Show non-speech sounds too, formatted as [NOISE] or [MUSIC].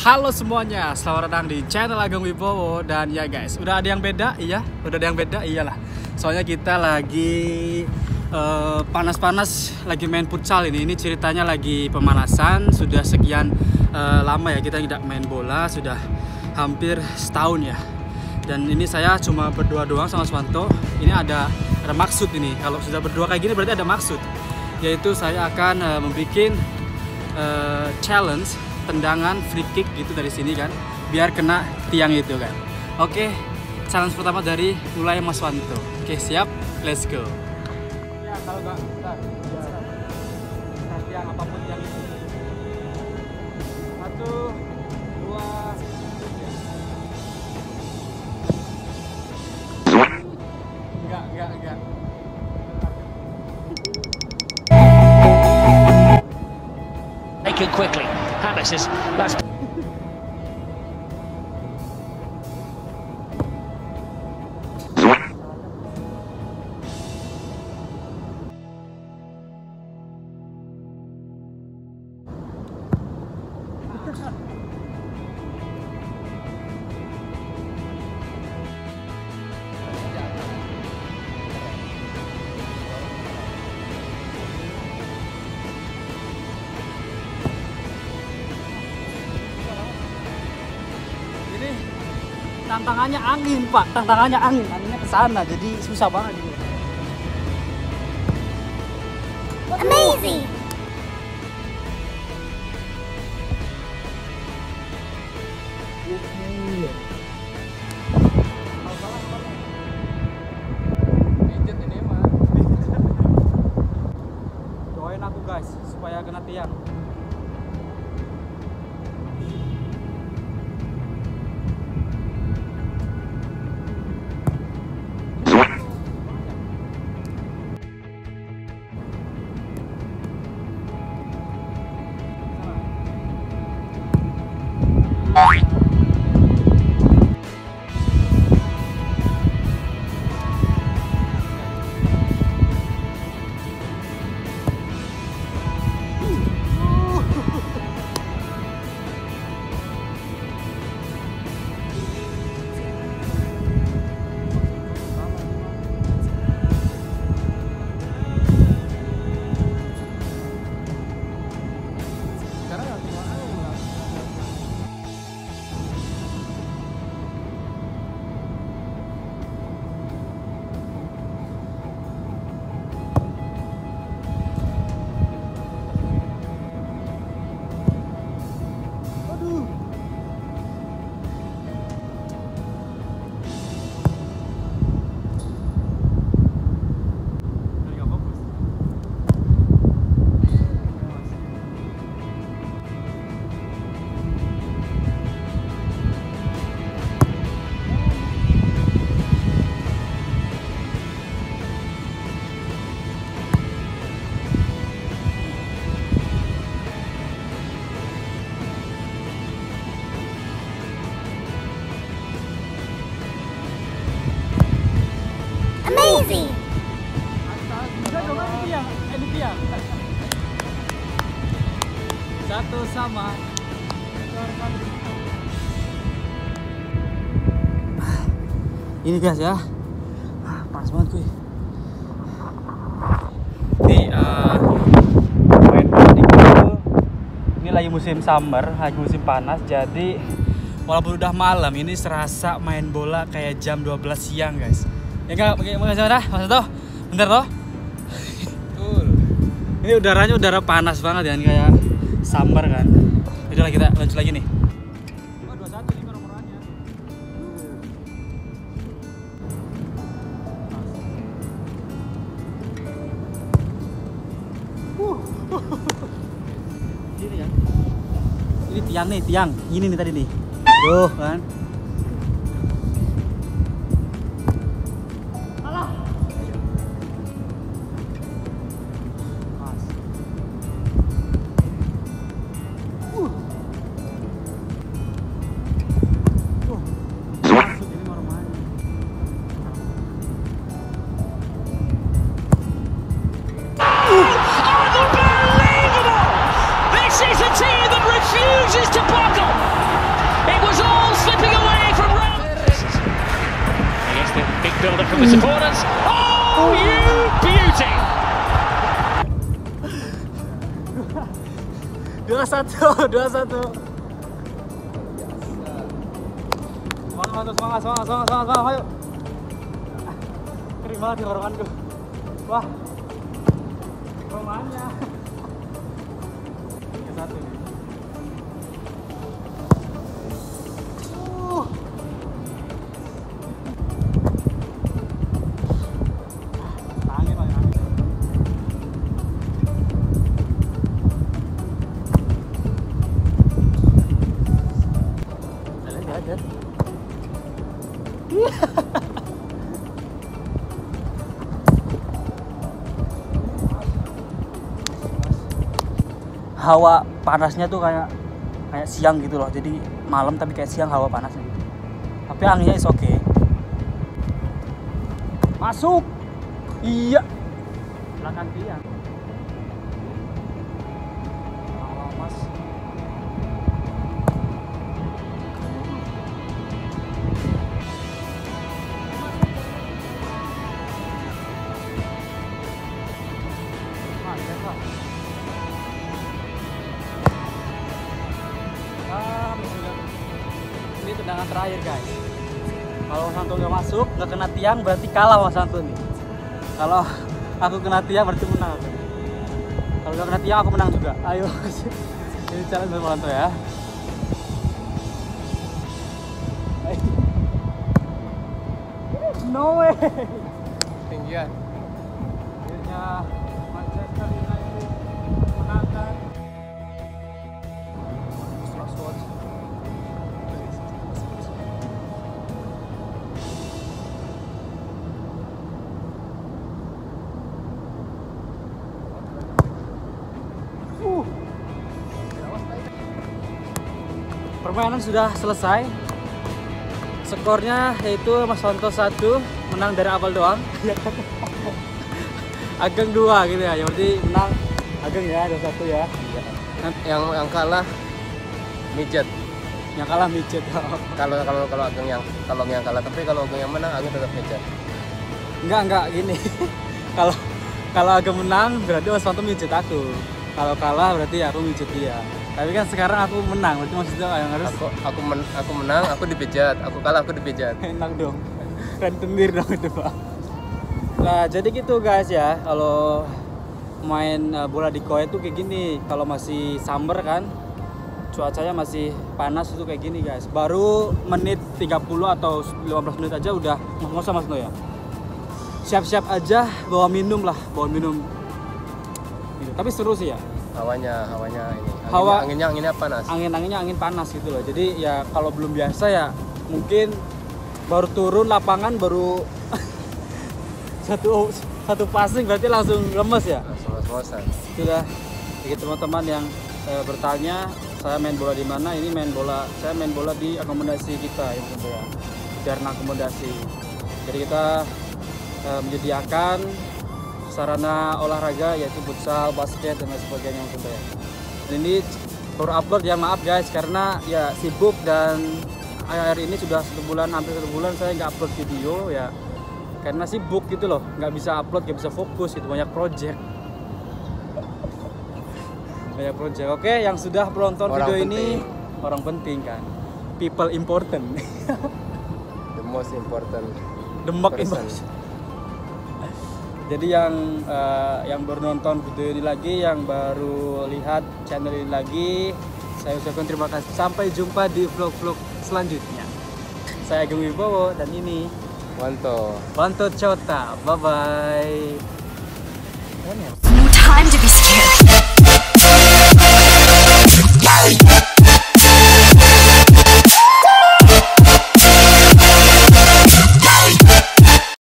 Halo semuanya, selamat datang di channel Ageng Wibowo. Dan ya guys, udah ada yang beda? Iya, udah ada yang beda? Iyalah. Soalnya kita lagi eh, panas-panas lagi main futsal ini. Ini ceritanya lagi pemanasan Sudah sekian eh, lama ya kita tidak main bola Sudah hampir setahun ya. Dan ini saya cuma berdua doang sama Swanto Ini ada ada maksud ini. Kalau sudah berdua kayak gini berarti ada maksud. Yaitu saya akan eh, membuat eh, challenge tendangan free kick gitu dari sini kan biar kena tiang itu kan. Oke challenge pertama dari mulai Mas Wanto oke siap let's go. Ya kalau nggak tiang apa pun yang itu. Satu dua enggak enggak enggak quickly. Hannes is that's ini tantangannya angin pak tantangannya angin anginnya ke sana jadi susah banget ini Amazing! Satu sama. Ini guys ya. Panas banget. Ini eh, lagi musim summer, lagi musim panas. Jadi walaupun udah malam, ini serasa main bola kayak jam 12 siang guys. Ya enggak, enggak enggak Mas toh? Bener toh? Betul. Ini udaranya udara panas banget ya, kayak summer kan. Udah lah kita lanjut lagi nih. 21 ini nomor-nomornya. Ini ya. Ini tiang nih, tiang. Ini nih tadi nih. Tuh kan. The supporters. Oh, you beauty! dua satu [LAUGHS] dua satu semangat semangat semangat semangat semangat semangat ayo. Kering banget di tenggorokanku wah. Romannya tiga [LAUGHS] satu nih Hawa panasnya tuh kayak kayak siang gitu loh. Jadi malam tapi kayak siang hawa panasnya gitu. Tapi anginnya is oke. Masuk. Iya. Belakang tiang. Terakhir guys. Kalau Mas Anto nggak masuk, nggak kena tiang berarti kalah Mas Anto nih. Kalau [LAUGHS] aku kena tiang berarti menang. Kalau nggak kena tiang aku menang juga. Ayo, [LAUGHS] ini challenge Mas Anto ya. [LAUGHS] No way. tinggian Akhirnya Permainan sudah selesai. Skornya yaitu Mas Sonto 1 menang dari awal doang. [LAUGHS] Ageng 2 gitu ya. Ya berarti menang Ageng ya, ada satu ya. yang yang kalah mijet Yang kalah micet. [LAUGHS] kalau kalau kalau ageng yang kalau yang kalah tapi kalau ageng yang menang ageng tetap mijet enggak, enggak gini. [LAUGHS] Kalau kalau Ageng menang berarti Mas Sonto micet aku. Kalau kalah berarti aku micet dia. Tapi kan sekarang aku menang, berarti maksudnya yang harus aku aku men, aku menang aku dipijat aku kalah aku dipijat [LAUGHS] enak dong. Rentenir dong itu, Pak. Nah, jadi gitu guys ya. Kalau main uh, bola di koe tuh kayak gini. Kalau masih summer kan, cuacanya masih panas itu kayak gini guys. Baru menit 30 atau 15 menit aja udah ngos Mas No ya. Siap-siap aja bawa minum lah, bawa minum. Gitu. Tapi seru sih ya. Hawanya hawanya ini. Anginnya, Hawa- anginnya anginnya panas Angin-anginnya angin panas gitu loh. Jadi ya kalau belum biasa ya mungkin baru turun lapangan baru [LAUGHS] satu satu passing berarti langsung lemes ya. langsung sudah. Bagi teman-teman yang eh, bertanya saya main bola di mana? Ini main bola saya main bola di akomodasi kita yang ya Darna akomodasi. Jadi kita eh, menyediakan sarana olahraga yaitu futsal basket dan lain sebagainya yang tentu ya Dan ini baru upload ya maaf guys karena ya sibuk dan akhir ini sudah satu bulan hampir satu bulan saya nggak upload video ya. Karena sibuk gitu loh nggak bisa upload nggak bisa fokus itu banyak project. Banyak project. Oke yang sudah menonton Orang video ini penting. orang penting kan. People important. [LAUGHS] The most important demak Person. important jadi yang uh, yang bernonton video ini lagi yang baru lihat channel ini lagi saya ucapkan terima kasih. Sampai jumpa di vlog-vlog selanjutnya. Saya Agung Wibowo dan ini Wanto. Wanto Cota bye bye time to be scared.